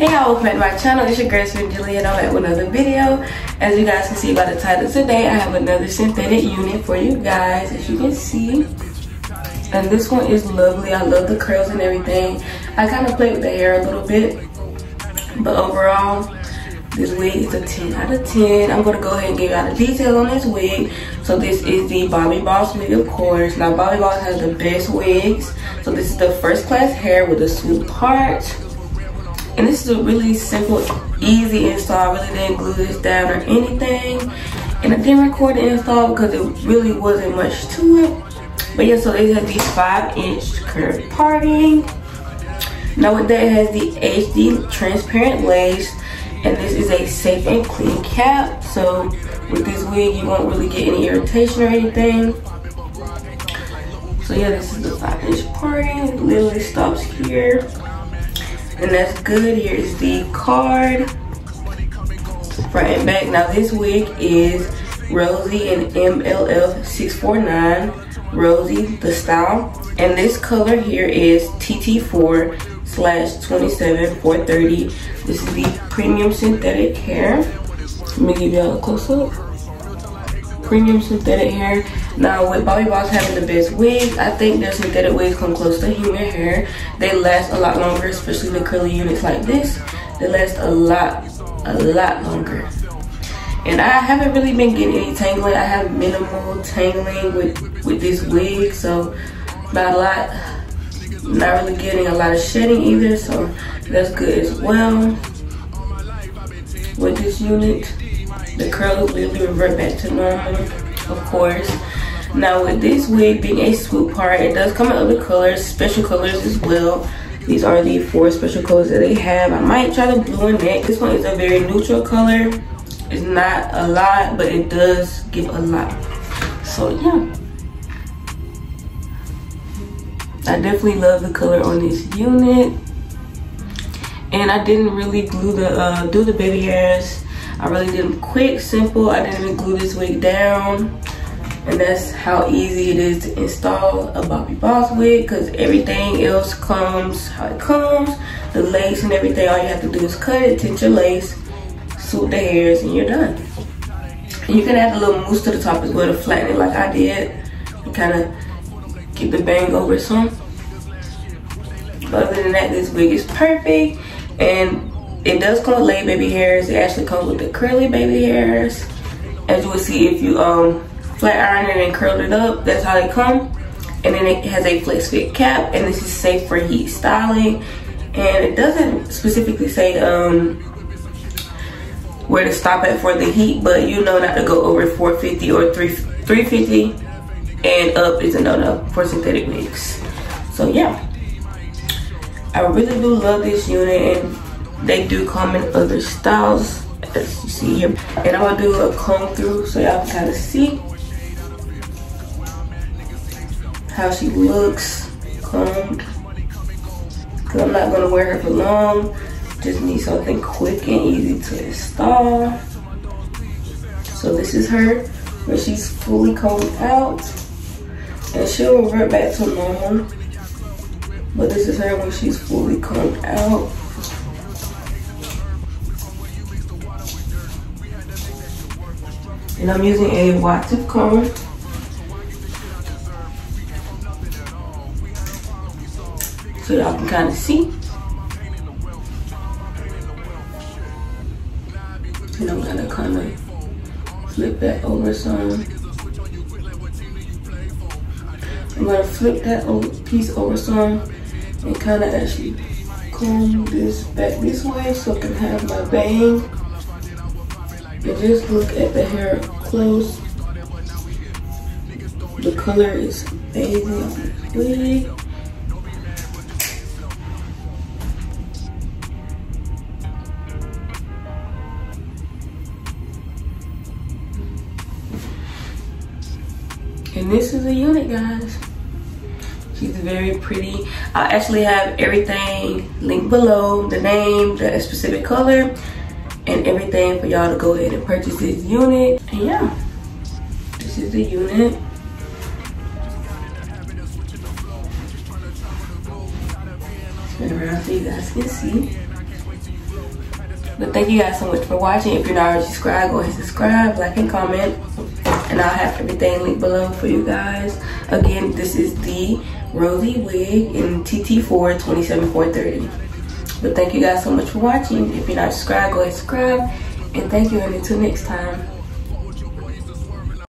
Hey y'all, welcome back to my channel. It's your girl Julie and I'm back with another video. As you guys can see by the title today, I have another synthetic unit for you guys, as you can see. And this one is lovely. I love the curls and everything. I kind of played with the hair a little bit. But overall, this wig is a 10 out of 10. I'm going to go ahead and give y'all the details on this wig. So this is the Bobbi Boss wig, of course. Now, Bobbi Boss has the best wigs. So this is the first class hair with a swoop part and this is a really simple, easy install. I really didn't glue this down or anything. And I didn't record the install because it really wasn't much to it. But yeah, so it has these five inch curved parting. Now with that, it has the HD transparent lace. And this is a safe and clean cap. So with this wig, you won't really get any irritation or anything. So yeah, this is the five inch parting. It literally stops here and that's good. Here's the card, front and back. Now this wig is Rosie and MLF649, Rosie the style. And this color here is TT4 slash 27430. This is the premium synthetic hair. Let me give y'all a close up. Premium synthetic hair. Now with Bobbi Boss having the best wigs, I think their synthetic wigs come close to human hair. They last a lot longer, especially the curly units like this. They last a lot, a lot longer. And I haven't really been getting any tangling. I have minimal tangling with, with this wig, so not a lot. Not really getting a lot of shedding either, so that's good as well. With this unit, the curls will revert back to normal, of course. Now with this wig being a swoop part, it does come in other colors, special colors as well. These are the four special colors that they have. I might try the blue and neck. This one is a very neutral color. It's not a lot, but it does give a lot. So yeah. I definitely love the color on this unit. And I didn't really glue the uh, do the baby hairs. I really did them quick, simple. I didn't even glue this wig down and that's how easy it is to install a Bobbi Boss wig because everything else comes how it comes the lace and everything all you have to do is cut it tint your lace suit the hairs and you're done and you can add a little mousse to the top as well to flatten it like I did and kind of get the bang over some but other than that this wig is perfect and it does come with laid baby hairs it actually comes with the curly baby hairs as you will see if you um flat iron it and curl it up. That's how they come. And then it has a flex fit cap and this is safe for heat styling. And it doesn't specifically say um, where to stop at for the heat, but you know not to go over 450 or 3, 350 and up is a no-no for synthetic wigs. So yeah, I really do love this unit and they do come in other styles as you see here. And I'm gonna do a comb through so y'all can kind of see how she looks combed. Cause I'm not gonna wear her for long. Just need something quick and easy to install. So this is her when she's fully combed out. And she'll revert back to normal. But this is her when she's fully combed out. And I'm using a Wati comb. so y'all can kind of see. Gonna kind of flip that over some. I'm gonna flip that piece over some and kind of actually comb this back this way so I can have my bang. And just look at the hair close. The color is amazing This is a unit, guys. She's very pretty. I actually have everything linked below, the name, the specific color, and everything for y'all to go ahead and purchase this unit. And yeah, this is the unit. Around so you guys can see. But thank you guys so much for watching. If you're not already subscribed, go ahead and subscribe, like, and comment. And I'll have everything linked below for you guys. Again, this is the Rosie wig in TT4 27430. But thank you guys so much for watching. If you're not subscribed, go ahead and subscribe. And thank you and until next time.